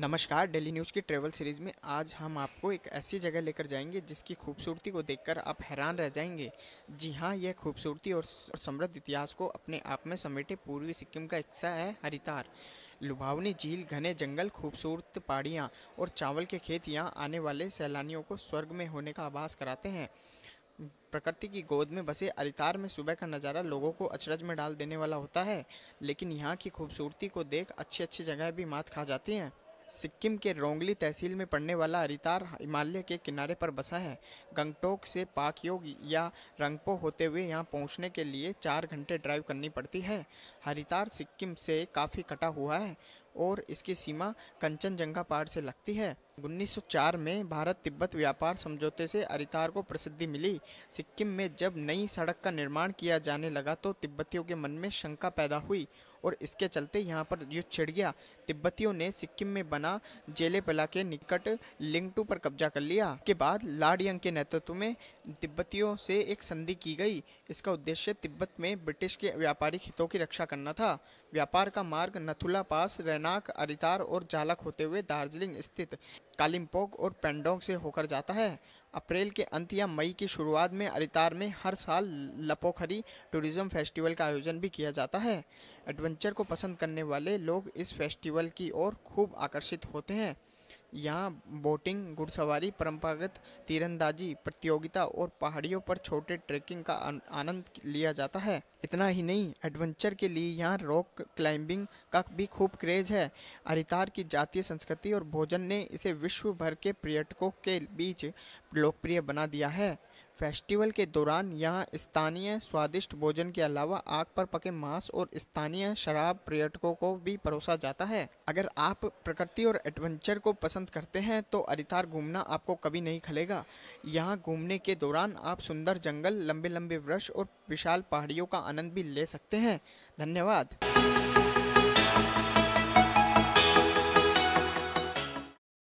नमस्कार, daily news की travel series में आज हम आपको एक ऐसी जगह लेकर जाएँगे जिसकी खूबसूरती को देखकर आप हैरान रह जाएँगे। जी हाँ यह खूबसूरती और समृद्ध इतिहास को अपने आप में समेटे पूर्वी सिक्किम का हिस्सा है हरितार। लुभावनी झील, घने जंगल, खूबसूरत पहाड़ियाँ और चावल के खेत यहाँ आने वाले सैलानियों को स्वर्ग में होने का आभास कराते हैं। प्रकृति की गोद में बसे अरितार में सुबह का नज़ारा लोगों को अचरज में डाल देने वाला होता है, लेकिन यहाँ की खूबसूरती को देख अच्छी अच्छी जगह भी मात खा जाती हैं। सिक्किम के रोंगली तहसील में पड़ने वाला अरितार हिमालय के किनारे पर बसा है। गंगटोक से पाकयोग या रंगपो होते हुए यहाँ पहुँचने के लिए चार घंटे ड्राइव करनी पड़ती है। हरितार सिक्किम से काफ़ी कटा हुआ है और इसकी सीमा कंचनजंगा पहाड़ से लगती है। 1904 में भारत तिब्बत व्यापार समझौते से अरितार को प्रसिद्धि मिली। सिक्किम में जब नई सड़क का निर्माण किया जाने लगा तो तिब्बतियों के मन में शंका पैदा हुई और इसके चलते यहाँ पर युद्ध छिड़ गया तिब्बतियों ने सिक्किम में बना जेलेपला के निकट लिंगटू पर कब्जा कर लिया। के बाद लाडियंग के नेतृत्व में तिब्बतियों से एक संधि की गई। इसका उद्देश्य तिब्बत में ब्रिटिश के व्यापारिक हितों की रक्षा करना था। व्यापार का मार्ग नथुला पास, रैनाक, अरितार और जालक होते हुए दार्जिलिंग स्थित कालिम्पोंग और पेंडोंग से होकर जाता है। अप्रैल के अंत या मई की शुरुआत में अरितार में हर साल लपोखरी टूरिज़्म फेस्टिवल का आयोजन भी किया जाता है। एडवेंचर को पसंद करने वाले लोग इस फेस्टिवल की ओर खूब आकर्षित होते हैं। यहाँ बोटिंग, घुड़सवारी, परंपरागत तीरंदाजी, प्रतियोगिता और पहाड़ियों पर छोटे ट्रैकिंग का आनंद लिया जाता है। इतना ही नहीं, एडवेंचर के लिए यहाँ रॉक क्लाइंबिंग का भी खूब क्रेज है। अरितार की जातीय संस्कृति और भोजन ने इसे विश्व भर के पर्यटकों के बीच लोकप्रिय बना दिया है। फेस्टिवल के दौरान यहाँ स्थानीय स्वादिष्ट भोजन के अलावा आग पर पके मांस और स्थानीय शराब पर्यटकों को भी परोसा जाता है। अगर आप प्रकृति और एडवेंचर को पसंद करते हैं तो अरितार घूमना आपको कभी नहीं खलेगा। यहाँ घूमने के दौरान आप सुंदर जंगल लंबे लंबे वृक्ष और विशाल पहाड़ियों का आनंद भी ले सकते हैं। धन्यवाद।